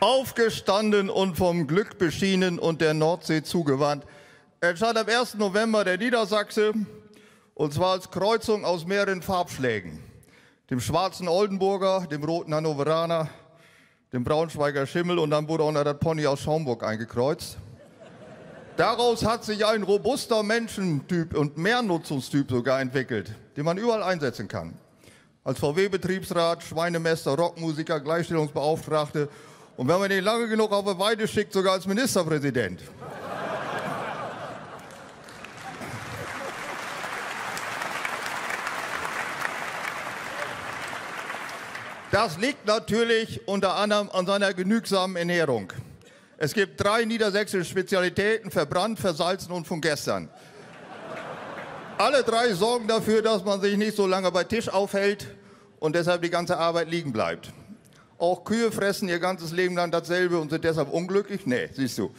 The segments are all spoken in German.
Aufgestanden und vom Glück beschienen und der Nordsee zugewandt, entstand am 1. November der Niedersachse, und zwar als Kreuzung aus mehreren Farbschlägen. Dem schwarzen Oldenburger, dem roten Hannoveraner, dem Braunschweiger Schimmel und dann wurde auch noch der Pony aus Schaumburg eingekreuzt. Daraus hat sich ein robuster Menschentyp und Mehrnutzungstyp sogar entwickelt, den man überall einsetzen kann. Als VW-Betriebsrat, Schweinemester, Rockmusiker, Gleichstellungsbeauftragte und wenn man ihn lange genug auf eine Weide schickt, sogar als Ministerpräsident. Das liegt natürlich unter anderem an seiner genügsamen Ernährung. Es gibt drei niedersächsische Spezialitäten, verbrannt, versalzen und von gestern. Alle drei sorgen dafür, dass man sich nicht so lange bei Tisch aufhält und deshalb die ganze Arbeit liegen bleibt. Auch Kühe fressen ihr ganzes Leben lang dasselbe und sind deshalb unglücklich? Nee, siehst du.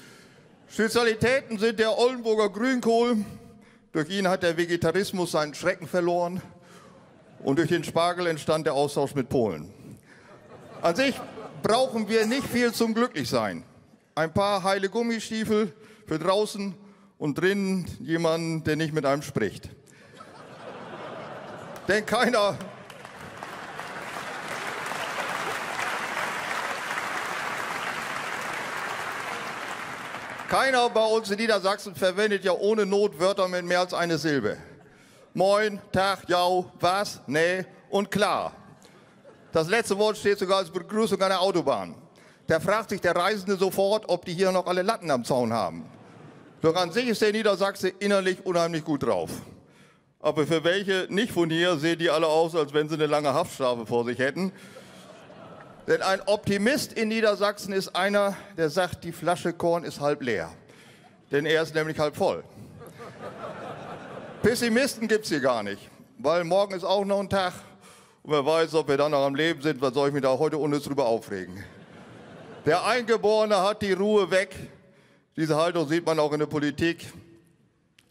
Spezialitäten sind der Oldenburger Grünkohl. Durch ihn hat der Vegetarismus seinen Schrecken verloren. Und durch den Spargel entstand der Austausch mit Polen. An sich brauchen wir nicht viel zum Glücklichsein. Ein paar heile Gummistiefel für draußen und drinnen jemanden, der nicht mit einem spricht. Denn keiner, Keiner bei uns in Niedersachsen verwendet ja ohne Not Wörter mit mehr als eine Silbe. Moin, Tag, Jau, was, nee und klar. Das letzte Wort steht sogar als Begrüßung an der Autobahn. Da fragt sich der Reisende sofort, ob die hier noch alle Latten am Zaun haben. Doch an sich ist der Niedersachse innerlich unheimlich gut drauf. Aber für welche nicht von hier sehen die alle aus, als wenn sie eine lange Haftstrafe vor sich hätten. Denn ein Optimist in Niedersachsen ist einer, der sagt, die Flasche Korn ist halb leer. Denn er ist nämlich halb voll. Pessimisten gibt es hier gar nicht, weil morgen ist auch noch ein Tag. Und wer weiß, ob wir dann noch am Leben sind, was soll ich mich da heute unnütz drüber aufregen. Der Eingeborene hat die Ruhe weg. Diese Haltung sieht man auch in der Politik.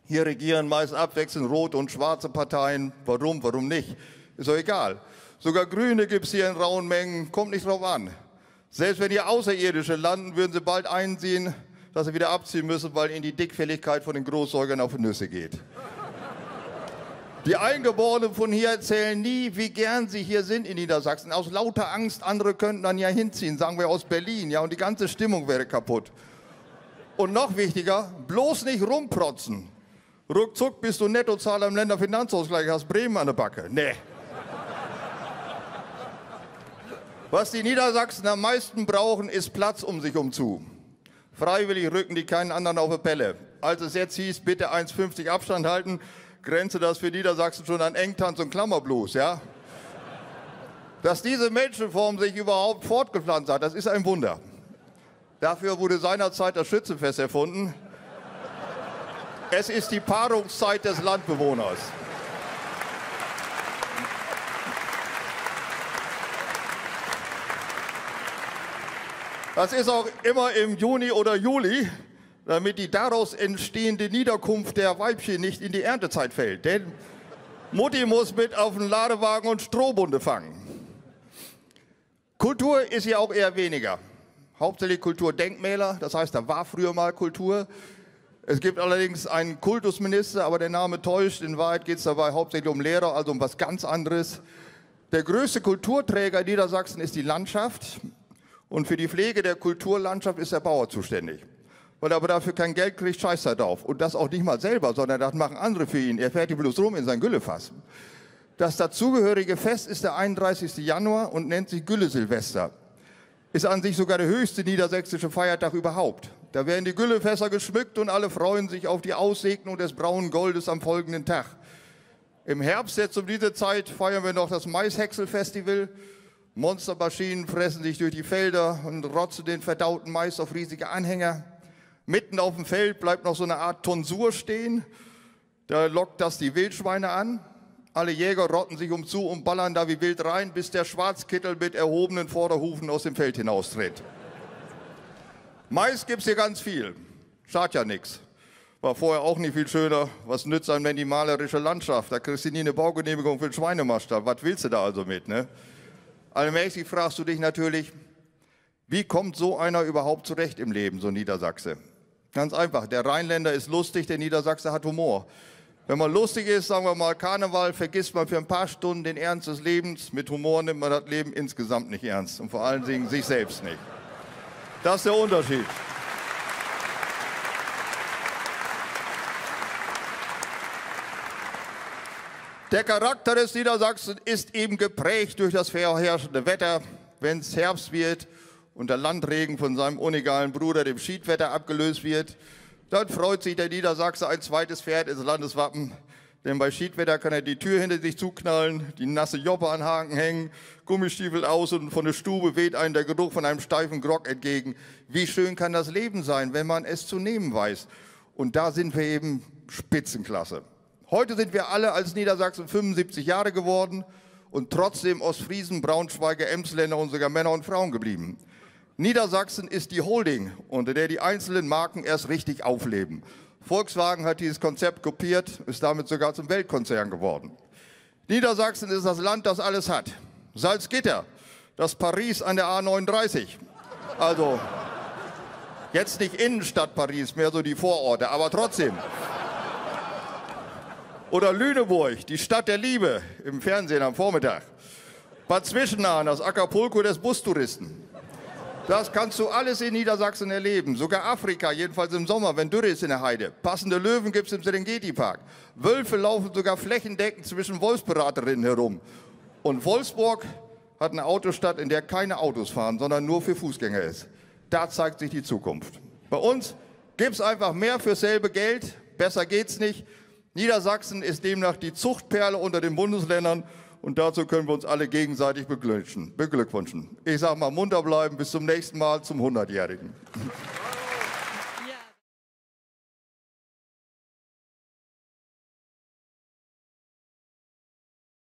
Hier regieren meist abwechselnd rote und schwarze Parteien. Warum, warum nicht? Ist doch egal. Sogar Grüne gibt es hier in rauen Mengen, kommt nicht drauf an. Selbst wenn hier Außerirdische landen, würden sie bald einsehen, dass sie wieder abziehen müssen, weil ihnen die Dickfälligkeit von den Großsäugern auf die Nüsse geht. Die Eingeborenen von hier erzählen nie, wie gern sie hier sind in Niedersachsen. Aus lauter Angst, andere könnten dann ja hinziehen, sagen wir aus Berlin, ja, und die ganze Stimmung wäre kaputt. Und noch wichtiger, bloß nicht rumprotzen. Ruckzuck bist du Nettozahler im Länderfinanzausgleich, hast Bremen an der Backe. Nee. Was die Niedersachsen am meisten brauchen, ist Platz um sich umzu. Freiwillig rücken die keinen anderen auf die Pelle. Als es jetzt hieß, bitte 1,50 Abstand halten, grenze das für Niedersachsen schon an Engtanz und Klammerblues, ja? Dass diese Menschenform sich überhaupt fortgepflanzt hat, das ist ein Wunder. Dafür wurde seinerzeit das Schützenfest erfunden. Es ist die Paarungszeit des Landbewohners. Das ist auch immer im Juni oder Juli, damit die daraus entstehende Niederkunft der Weibchen nicht in die Erntezeit fällt. Denn Mutti muss mit auf den Ladewagen und Strohbunde fangen. Kultur ist ja auch eher weniger. Hauptsächlich Kulturdenkmäler, das heißt, da war früher mal Kultur. Es gibt allerdings einen Kultusminister, aber der Name täuscht. In Wahrheit geht es dabei hauptsächlich um Lehrer, also um was ganz anderes. Der größte Kulturträger in Niedersachsen ist die Landschaft. Und für die Pflege der Kulturlandschaft ist der Bauer zuständig. Weil er aber dafür kein Geld kriegt, scheißt er drauf. Und das auch nicht mal selber, sondern das machen andere für ihn. Er fährt die bloß rum in sein Güllefass. Das dazugehörige Fest ist der 31. Januar und nennt sich Gülle-Silvester. Ist an sich sogar der höchste niedersächsische Feiertag überhaupt. Da werden die Güllefässer geschmückt und alle freuen sich auf die Aussegnung des braunen Goldes am folgenden Tag. Im Herbst, jetzt um diese Zeit, feiern wir noch das Maishäcksel-Festival. Monstermaschinen fressen sich durch die Felder und rotzen den verdauten Mais auf riesige Anhänger. Mitten auf dem Feld bleibt noch so eine Art Tonsur stehen. Da lockt das die Wildschweine an. Alle Jäger rotten sich um zu und ballern da wie wild rein, bis der Schwarzkittel mit erhobenen Vorderhufen aus dem Feld hinaustritt. Mais gibt's hier ganz viel. Schadet ja nichts. War vorher auch nicht viel schöner. Was nützt einem denn die malerische Landschaft? Da kriegst du nie eine Baugenehmigung für den Schweinemaststall. Was willst du da also mit? Ne? Allmäßig fragst du dich natürlich, wie kommt so einer überhaupt zurecht im Leben, so Niedersachse? Ganz einfach, der Rheinländer ist lustig, der Niedersachse hat Humor. Wenn man lustig ist, sagen wir mal Karneval, vergisst man für ein paar Stunden den Ernst des Lebens. Mit Humor nimmt man das Leben insgesamt nicht ernst und vor allen Dingen sich selbst nicht. Das ist der Unterschied. Der Charakter des Niedersachsen ist eben geprägt durch das vorherrschende Wetter. Wenn es Herbst wird und der Landregen von seinem unegalen Bruder, dem Schiedwetter, abgelöst wird, dann freut sich der Niedersachse ein zweites Pferd ins Landeswappen. Denn bei Schiedwetter kann er die Tür hinter sich zuknallen, die nasse Joppe an Haken hängen, Gummistiefel aus und von der Stube weht einem der Geruch von einem steifen Grog entgegen. Wie schön kann das Leben sein, wenn man es zu nehmen weiß. Und da sind wir eben Spitzenklasse. Heute sind wir alle als Niedersachsen 75 Jahre geworden und trotzdem Ostfriesen, Braunschweiger, Emsländer und sogar Männer und Frauen geblieben. Niedersachsen ist die Holding, unter der die einzelnen Marken erst richtig aufleben. Volkswagen hat dieses Konzept kopiert, ist damit sogar zum Weltkonzern geworden. Niedersachsen ist das Land, das alles hat. Salzgitter, das Paris an der A39. Also jetzt nicht Innenstadt Paris, mehr so die Vororte, aber trotzdem. Oder Lüneburg, die Stadt der Liebe im Fernsehen am Vormittag. Bad Zwischenahn, das Acapulco des Bustouristen. Das kannst du alles in Niedersachsen erleben. Sogar Afrika, jedenfalls im Sommer, wenn Dürre ist in der Heide. Passende Löwen gibt es im Serengeti-Park. Wölfe laufen sogar flächendeckend zwischen Wolfsberaterinnen herum. Und Wolfsburg hat eine Autostadt, in der keine Autos fahren, sondern nur für Fußgänger ist. Da zeigt sich die Zukunft. Bei uns gibt es einfach mehr für selbe Geld. Besser geht's nicht. Niedersachsen ist demnach die Zuchtperle unter den Bundesländern und dazu können wir uns alle gegenseitig beglückwünschen. Ich sage mal munter bleiben, bis zum nächsten Mal zum 100-Jährigen.